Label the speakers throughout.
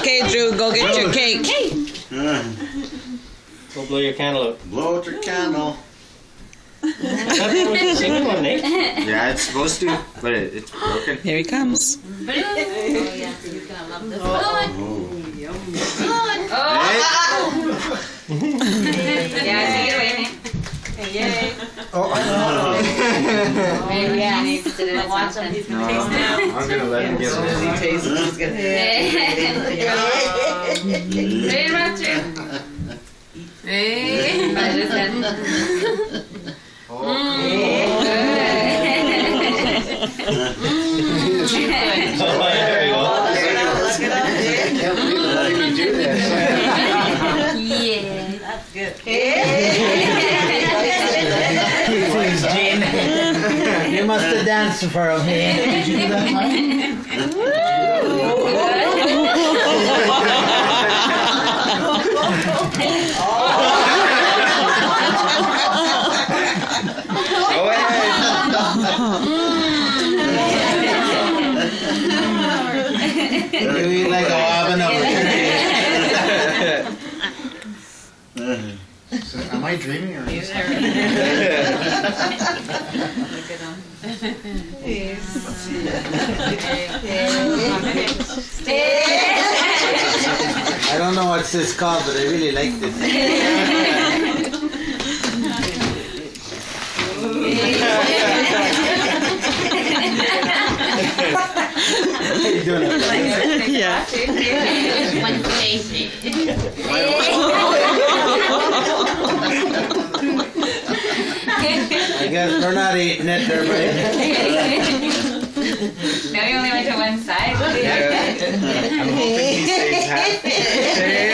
Speaker 1: Okay, Drew, go get your cake.
Speaker 2: Uh,
Speaker 1: Go blow your candle out.
Speaker 2: blow out your candle. That's
Speaker 1: what the singing one, Nate. Yeah,
Speaker 2: it's supposed to, but it,
Speaker 3: it's
Speaker 2: broken.
Speaker 1: Here he comes. Oh,
Speaker 4: yeah. You're gonna love this one.
Speaker 5: Hey,
Speaker 4: Yeah, take it away, Nate. Maybe yeah. Nate did it watch him. no, I'm
Speaker 3: gonna let him get it. Very
Speaker 1: much
Speaker 5: true.
Speaker 4: Hey. I just said.
Speaker 1: Oh, there
Speaker 2: you go.
Speaker 3: Please, Gene. You must have danced for him. Did you do that, Mike?
Speaker 4: Go
Speaker 3: ahead. You eat like a habanero.
Speaker 6: Am I dreaming or?
Speaker 3: I don't know what's this called, but I really like this. How you doing?
Speaker 4: Yeah. One.
Speaker 3: I guess we're not eating it there, buddy.
Speaker 4: No, you only one side. I'm
Speaker 3: hoping he stays
Speaker 5: happy.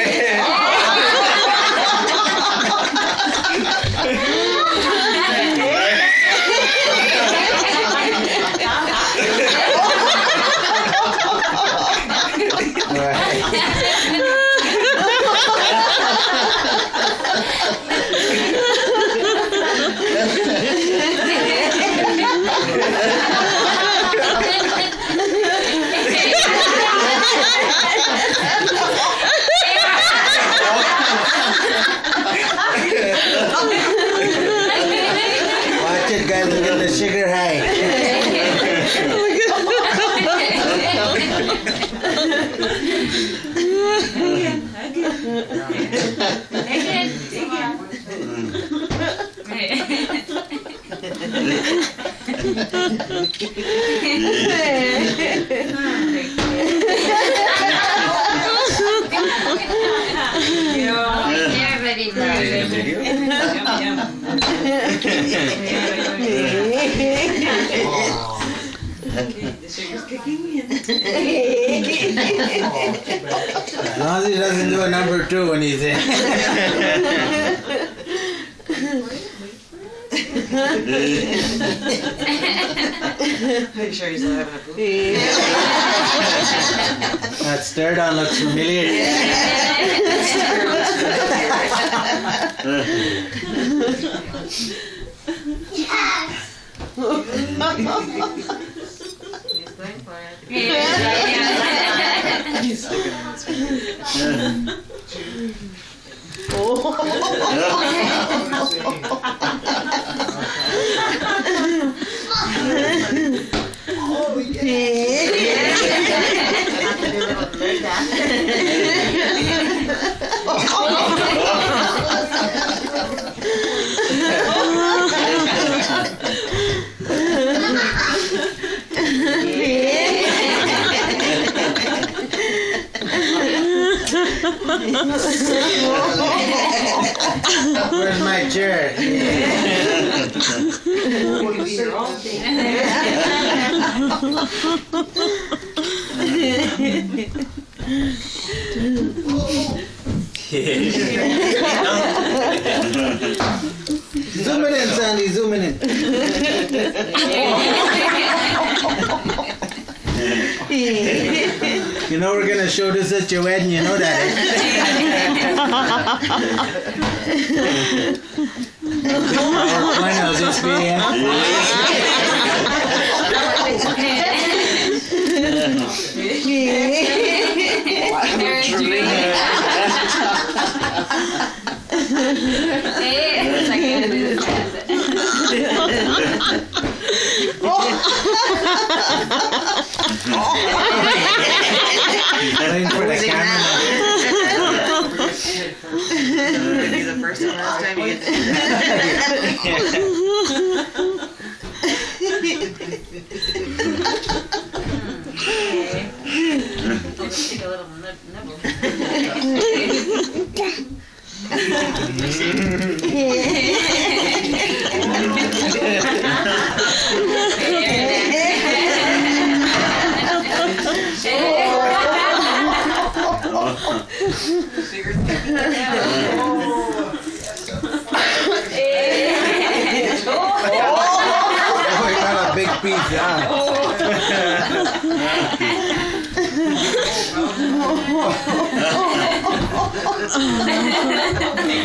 Speaker 3: Watch it, guys. We're getting the sugar high.
Speaker 5: Everybody it.
Speaker 3: As long as he doesn't do a number two when he's in.
Speaker 7: Make sure he's
Speaker 1: not having a poop.
Speaker 3: That stare down looks familiar.
Speaker 7: yes. He's
Speaker 4: going for it. Yeah.
Speaker 1: He's looking.
Speaker 5: Oh.
Speaker 3: Where's my chair? Zoom it in, Sandy. Zoom it
Speaker 5: in.
Speaker 3: You know we're gonna show this at your wedding. You know that. PowerPoint will just be. Waiting for the camera.
Speaker 5: It'll
Speaker 7: be the first and last
Speaker 1: time
Speaker 7: you get to
Speaker 4: Let's take a little nibble.
Speaker 3: Oh, you got a big piece, yeah.